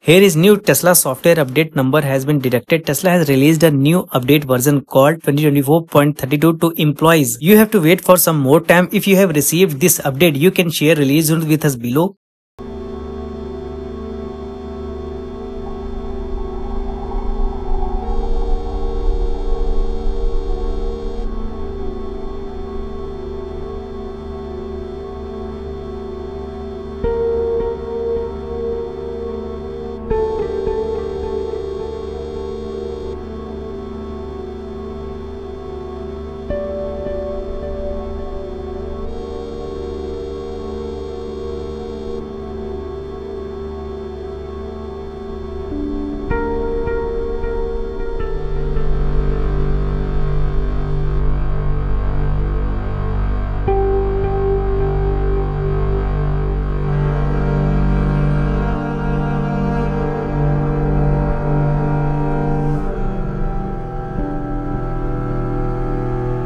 Here is new Tesla software update number has been detected. Tesla has released a new update version called 2024.32 to employees. You have to wait for some more time. If you have received this update, you can share release with us below.